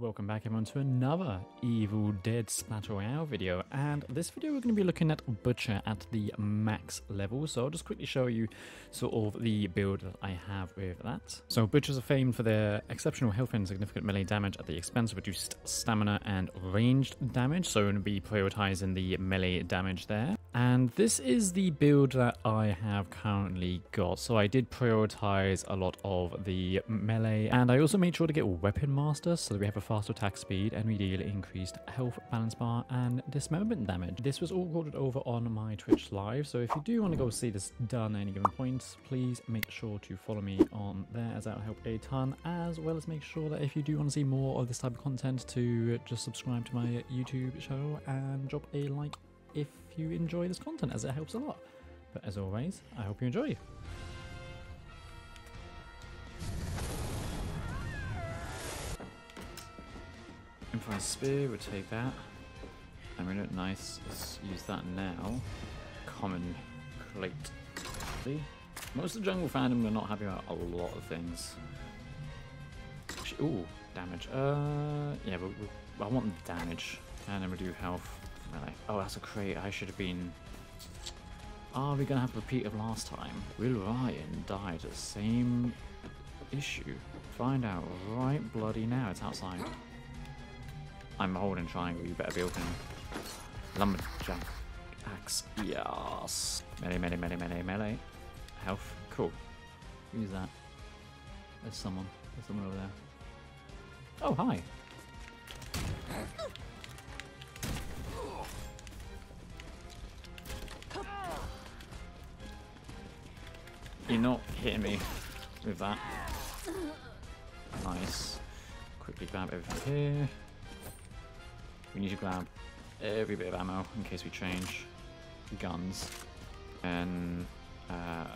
Welcome back everyone to another Evil Dead Splatter Royale video and this video we're going to be looking at Butcher at the max level so I'll just quickly show you sort of the build that I have with that. So Butchers are famed for their exceptional health and significant melee damage at the expense of reduced stamina and ranged damage so we're going to be prioritizing the melee damage there. And this is the build that I have currently got. So I did prioritize a lot of the melee and I also made sure to get Weapon Master so that we have a faster attack speed and we deal increased health, balance bar and dismemberment damage. This was all recorded over on my Twitch live. So if you do want to go see this done at any given point, please make sure to follow me on there as that will help a ton as well as make sure that if you do want to see more of this type of content to just subscribe to my YouTube channel and drop a like if you enjoy this content as it helps a lot. But as always, I hope you enjoy. Improvised spear, we'll take that. I mean, it nice. Let's use that now. Common plate. Most of the jungle fandom are not happy about a lot of things. Ooh, damage. Uh, yeah, but, but I want damage. And then we do health. Oh, that's a crate. I should have been... Ah, Are we going to have a repeat of last time? Will Ryan die to the same issue? Find out right bloody now. It's outside. I'm holding triangle. You better be opening. Lumberjack axe. Yes. Melee, melee, melee, melee, melee. Health. Cool. Who's that? There's someone. There's someone over there. Oh, hi. You're not hitting me with that. Nice. Quickly grab everything here. We need to grab every bit of ammo in case we change guns. And uh,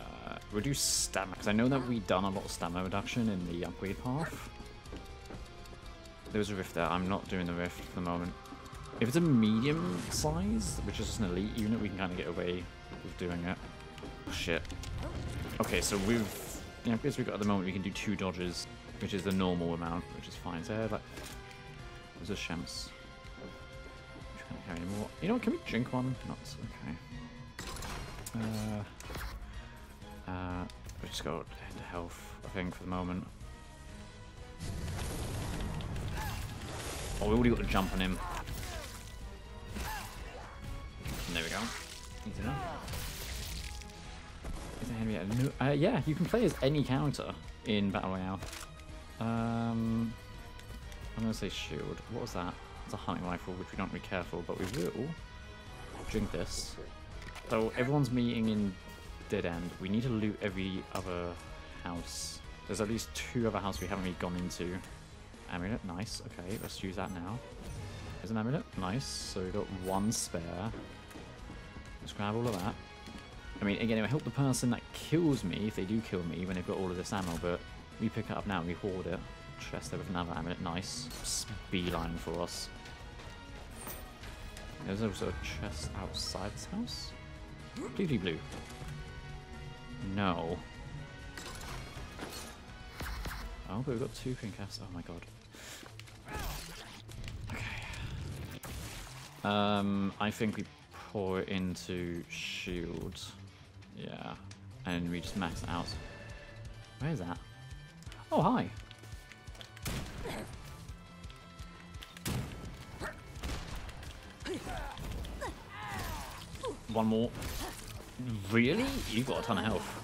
reduce stamina, because I know that we've done a lot of stamina reduction in the upgrade path. There's a rift there. I'm not doing the rift for the moment. If it's a medium size, which is just an elite unit, we can kind of get away with doing it. Shit. Okay, so we've, yeah, because we've got at the moment, we can do two dodges, which is the normal amount, which is fine. So, like, there's a Shemps. Can't carry any more. You know what, can we drink one? Nuts, okay. Uh, uh, we just go into health, I think, for the moment. Oh, we already got the jump on him. And there we go. Easy enough. Uh, yeah, you can play as any character in Battle Royale. Um, I'm going to say shield. What was that? It's a hunting rifle, which we don't really care for, but we will drink this. So everyone's meeting in Dead End. We need to loot every other house. There's at least two other houses we haven't really gone into. Amulet, nice. Okay, let's use that now. There's an amulet, nice. So we've got one spare. Let's grab all of that. I mean, again, it will help the person that kills me, if they do kill me, when they've got all of this ammo, but we pick it up now and we hoard it. Chest there with another amulet, nice. Beeline for us. There's also a chest outside this house. Blue, blue. No. Oh, but we've got two pink casts. Oh my god. Okay. Um, I think we pour it into shields. Yeah. And we just max out. Where is that? Oh, hi. One more. Really? You've got a ton of health.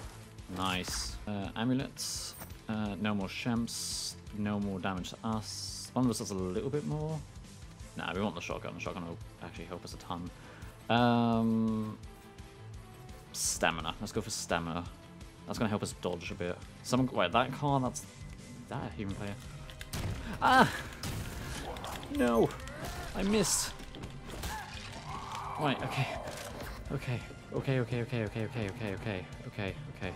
Nice. Uh, amulets. Uh, no more Shemps. No more damage to us. One of us does a little bit more. Nah, we want the shotgun. The shotgun will actually help us a ton. Um, stamina. Let's go for stamina. That's to help us dodge a bit. Someone, wait, that car, that's... that human player? Ah! No! I missed! Right, okay. Okay. Okay, okay, okay, okay, okay, okay, okay, okay, okay.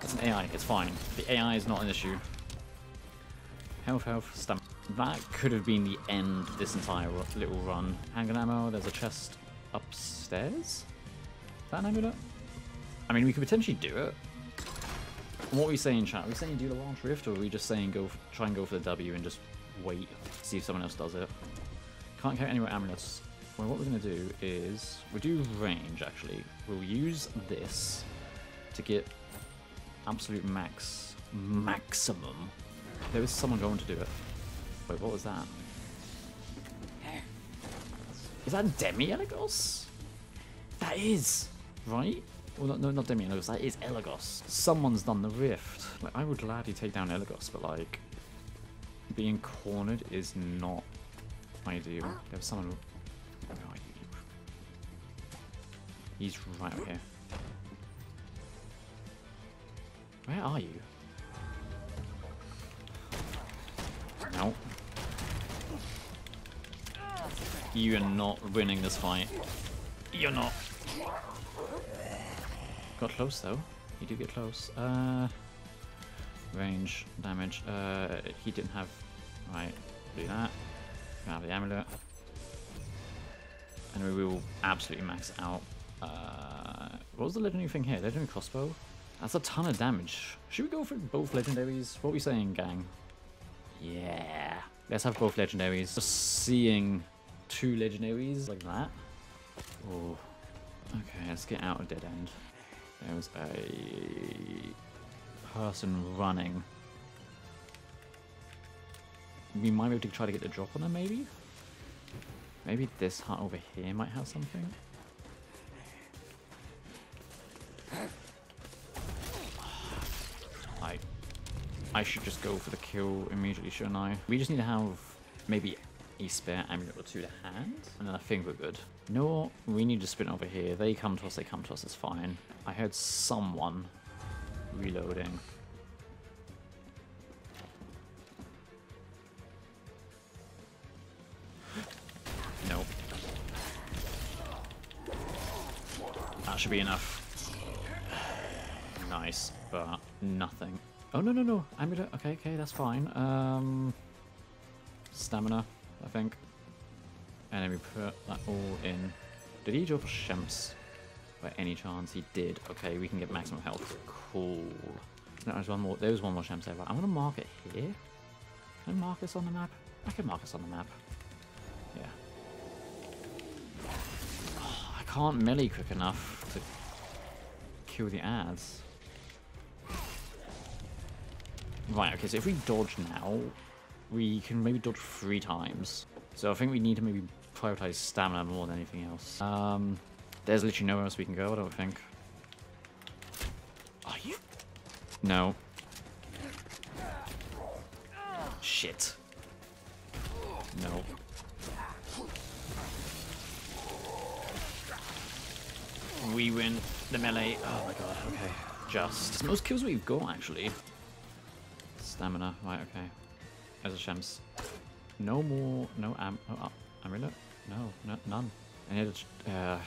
It's an AI, it's fine. The AI is not an issue. Health, health, stamina. That could have been the end of this entire little run. Handgun ammo, there's a chest upstairs? Is that an amulet? I mean, we could potentially do it. What are we saying, chat? Are we saying do the launch rift, or are we just saying go try and go for the W and just wait, see if someone else does it. Can't carry any more amulets. Well, what we're going to do is, we do range actually. We'll use this to get absolute max, maximum. There is someone going to do it. Wait, what was that? Is that Demi Eligos? That is, right? Well, no, no not Demi Eligos, that is Eligos. Someone's done the rift. Like, I would gladly take down Eligos, but like, being cornered is not ideal. Ah. There's someone... Where are you? He's right over here. Where are you? No. You are not winning this fight. You're not. Got close though. You do get close. Uh, range, damage. Uh, he didn't have. Right, do that. Grab the amulet. And we will absolutely max out. Uh, what was the legendary thing here? Legendary crossbow? That's a ton of damage. Should we go for both legendaries? What are we saying, gang? Yeah. Let's have both legendaries. Just seeing two legendaries like that. Oh. Okay, let's get out of dead end. There was a person running. We might be able to try to get the drop on them, maybe? Maybe this hut over here might have something? I, I should just go for the kill immediately, shouldn't I? We just need to have maybe a spare amulet or two to hand, and then I think we're good. No, we need to spin over here. They come to us, they come to us, it's fine. I heard someone reloading. Nope. That should be enough. Nice, but nothing. Oh, no, no, no. Amulet. Okay, okay, that's fine. Um, stamina, I think. And then we put that all in. Did he drop Shemps? By any chance he did. Okay, we can get maximum health. Cool. No, there's one more. There's one more Shemps over. I'm gonna mark it here. Can I mark this on the map? I can mark this on the map. Yeah. Oh, I can't melee quick enough to kill the ads. Right, okay, so if we dodge now, we can maybe dodge three times. So I think we need to maybe prioritize stamina more than anything else. Um, there's literally nowhere else we can go, I don't think. Are you? No. Shit. No. We win the melee. Oh my god, okay. Just. Most kills we've got, actually. Stamina. Right, okay. There's a Shemps. No more. No am. No uh, amulet? No, no, none. Any other. Uh,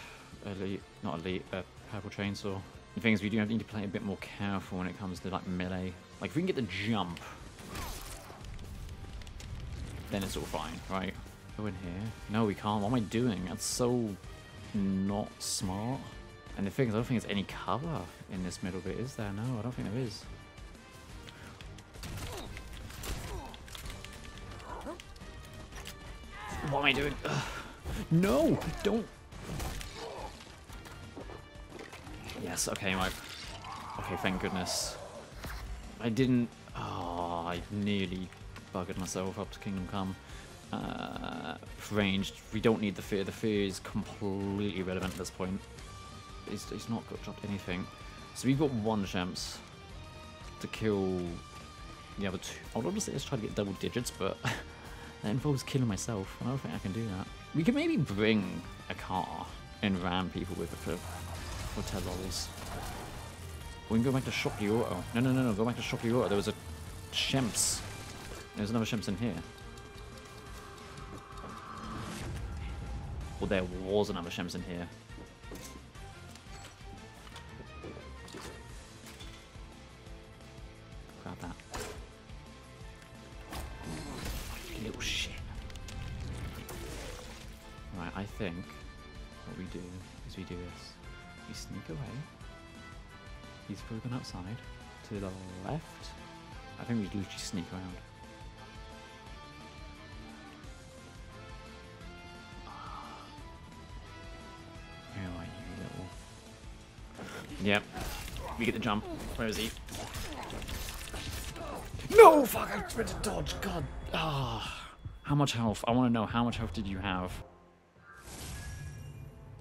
elite. Not elite. Uh, purple chainsaw. The thing is, we do need to play a bit more careful when it comes to like melee. Like, if we can get the jump, then it's all fine, right? Go in here. No, we can't. What am I doing? That's so not smart. And the thing is, I don't think there's any cover in this middle bit, is there? No, I don't think there is. What am I doing? Ugh. No! Don't! Yes, okay, my... Okay, thank goodness. I didn't... Oh, I nearly buggered myself up to Kingdom Come. Uh, ranged, we don't need the fear. The fear is completely irrelevant at this point. He's, he's not got dropped anything. So we've got one chance to kill the other two. I would honestly let's try to get double digits, but that involves killing myself. I don't think I can do that. We could maybe bring a car and ram people with it for, for 10 dollars. We can go back to Shockley Auto. No, no, no, no, go back to Shockley Auto. There was a Shemps. There's another Shemps in here. Well, there was another Shemps in here. think what we do is we do this. We sneak away. He's probably gone outside. To the left. I think we literally sneak around. Where are you, little... Yep. We get the jump. Where is he? No! Fuck! I tried to dodge. God. Ah. How much health? I want to know how much health did you have?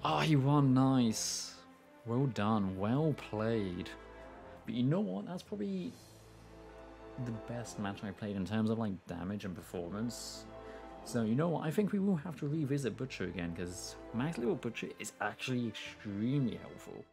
Ah, oh, he won. Nice. Well done. Well played. But you know what? That's probably the best match I played in terms of like damage and performance. So you know what? I think we will have to revisit Butcher again because Max Level Butcher is actually extremely helpful.